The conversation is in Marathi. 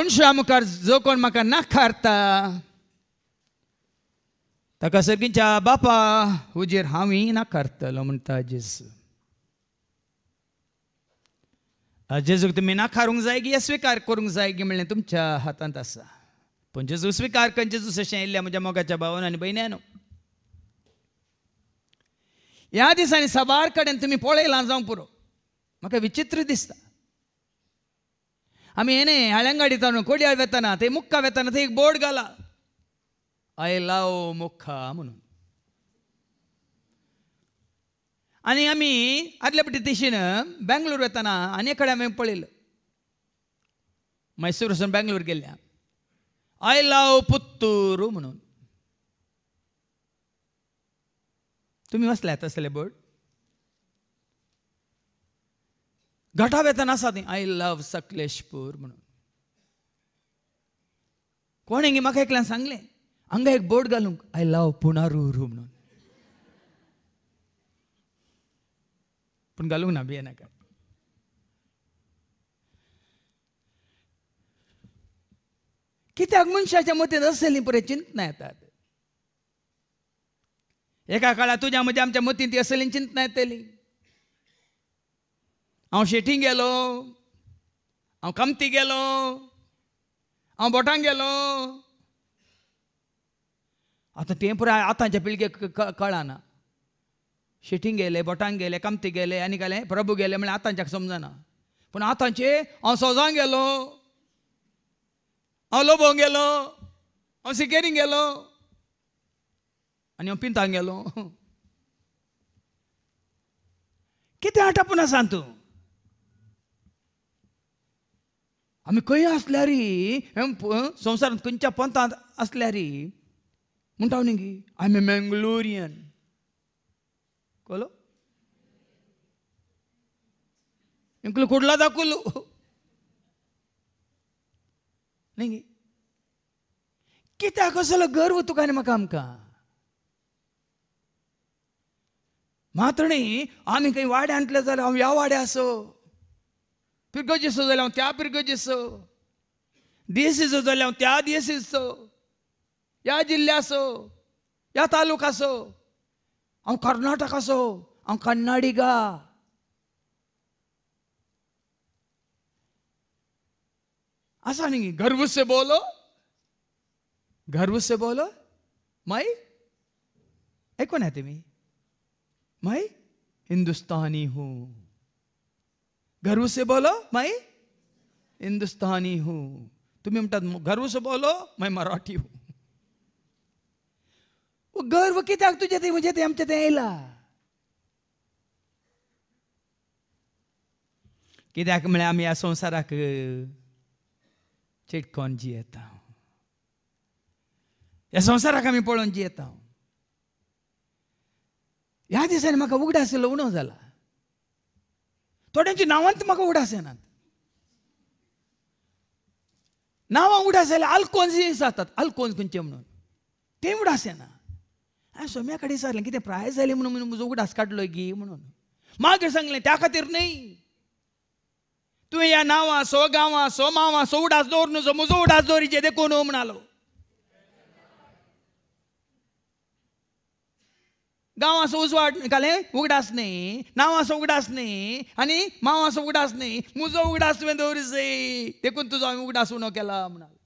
मनशा मुखार जो कोण म्हाका नाकारता ताका सगळींच्या बापा हुजेर हांवूय नाकारतलो म्हणटा जेजू जेजूक तुमी नाकारूंक जाय की स्विकार करूंक जाय की म्हणलें तुमच्या हातांत आसा पूण जेजू स्विकार कर जेजूस अशें येयल्या म्हज्या मोगाच्या भावान आनी भयण्यान ह्या दिसांनी सबार कडेन तुमी पळयलां जावं पुरो म्हाका विचित्र दिसता आमी येणे हाळ्यांगाडीता न्हू कोडियाळ वेताना ते मुक्का वेतना थंय एक बोर्ड घाला आय लाव मुक्का म्हणून आनी आमी आदल्या पटी दिशेन बेंगलोर वेताना आनी कडेन हांवें पळयलं मैसूर वचून बेंगलोर गेल्ल्या आय लाव पुत्तूर म्हणून तुमी वचल्यात असले बोर्ड घटा वेतन आसा ती आय लव सकलेशपूर म्हणून. कोण हिंगी म्हाका एकल्यान सांगलें. हांगा एक बोर्ड घालूंक आय लव पुणारूर म्हणून. पूण घालूंक ना भियेनाका कित्याक मनशाच्या मतीन असलेली पुरे चिंतना येतात एका काळार तुज्या म्हज्या आमच्या मतीन ती असलेली चिंतना येतली हांव शेटींग गेलो हांव कामती गेलो हांव बोटांक गेलो आतां तें पुराय आतांच्या पिळगेक कळना शेटींग गेले बोटांक गेले कमती गेले आनी गेले प्रभू गेले म्हळ्यार आतांच्याक समजना पूण आतांचे हांव सोजांक गेलो हांव लोबोंक गेलो हांव सिकेरींग गेलो आनी हांव पिंतांक गेलो कितें आटापून आसा तूं आमी खंय आसल्यारी संवसारांत खंयच्या पंथांत आसल्यारी म्हणटा हांव न्ही आय एम ए मँगलोरियन. कलो? इंकलो कुडला दाखवलो? न्ही. कित्याक असलो गर्व तुका आनी म्हाका आमकां? मात्र न्ही आमी खंय वाड्यांतले जाल्यार हांव ह्या वाड्या असो. पिरगजीसो जाल्यार हांव त्या पिरगजीसो दियेसीचो जाल्यार हांव त्या दियेसीचो ह्या जिल्ल्याचो ह्या तालुकाचो हांव कर्नाटकाचो हांव कन्नाडिगा आसा न्ही गर्व से बोलो गर्व से बोलो माई ऐकू ना तुम्ही माई हिंदुस्तानी हूं गर्व से बोलो माई हिंदुस्तानी हूं। तुम्ही म्हणटात गर्व से बोलो माई मराठी हूं। गर्व कित्याक तुझे तें म्हणजे तें आमच्या तें येला कित्याक म्हळ्यार आमी ह्या संवसाराक चिटकोन जियेता ह्या संवसाराक आमी पळोवन जियेता ह्या दिसांनी म्हाका उगडास उणो जाला। थोड्यांची नांवांत म्हाका उडास येनात नांवां उडास जाल्यार आल्कोन्स जातात आल्कोन्स खंयचे म्हणून. तें उडास येना हांवें सोम्या कडेन सांगलें कितें प्रायज जाली म्हणून म्हजो उडास काडलो गी म्हणून. मागीर सांगलें त्या खातीर न्ही. तुवें ह्या नांवां सो गांवां सो मांवां सो उडास दवर न्हू सो म्हजो उडास दवरीचे देखून हो म्हणालो. गांवांचो उजवाड घालें उगडास न्ही. नांवांचो उगडास न्ही. आनी असं उगडास न्ही. म्हजो उगडास तुवें दवरचय देखून तुजो आम्ही उगडास उणो केला म्हणाल.